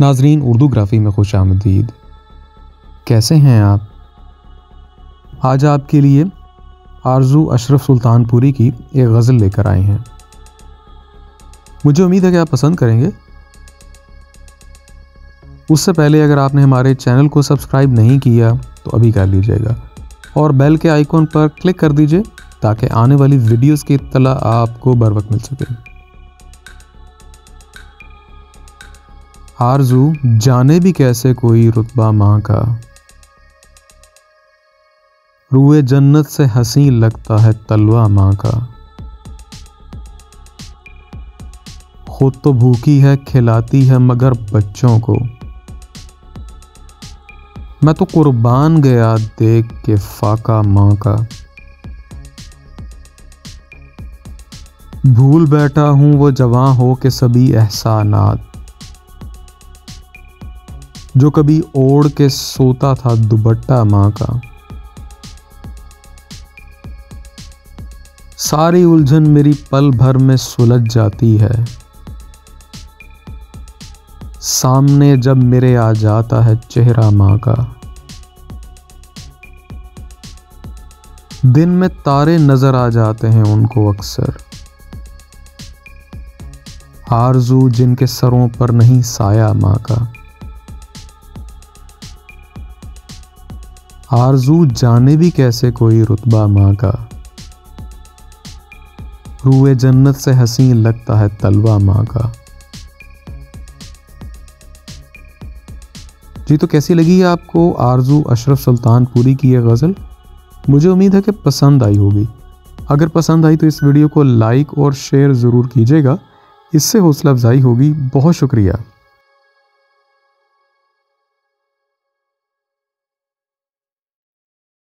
नाजरीन, उर्दू ग्राफी में खुश आमदीद। कैसे हैं आप? आज आपके लिए आरज़ू अशरफ सुल्तानपुरी की एक गज़ल लेकर आए हैं। मुझे उम्मीद है कि आप पसंद करेंगे उससे पहले अगर आपने हमारे चैनल को सब्सक्राइब नहीं किया तो अभी कर लीजिएगा। और बेल के आइकॉन पर क्लिक कर दीजिए, ताकि आने वाली वीडियोस की इतला आपको बर वक्त मिल सके। आरज़ू, जाने भी कैसे कोई रुतबा माँ का? रूए जन्नत से हसी लगता है तलवा माँ का। खुद तो भूखी है, खिलाती है मगर बच्चों को। मैं तो कुर्बान गया देख के फाका माँ का। भूल बैठा हूँ वो जवां हो के सभी एहसानात। जो कभी ओढ़ के सोता था दुबट्टा माँ का। सारी उलझन मेरी पल भर में सुलझ जाती है। सामने जब मेरे आ जाता है चेहरा माँ का। दिन में तारे नज़र आ जाते हैं उनको अक्सर। आरज़ू जिनके सरों पर नहीं साया माँ का। आरज़ू जाने भी कैसे कोई रुतबा माँ का। रूए जन्नत से हसीन लगता है तलवा माँ का। जी तो कैसी लगी आपको आरज़ू अशरफ सुल्तानपुरी की यह गज़ल? मुझे उम्मीद है कि पसंद आई होगी। अगर पसंद आई तो इस वीडियो को लाइक और शेयर ज़रूर कीजिएगा। इससे हौसला अफजाई होगी। बहुत शुक्रिया।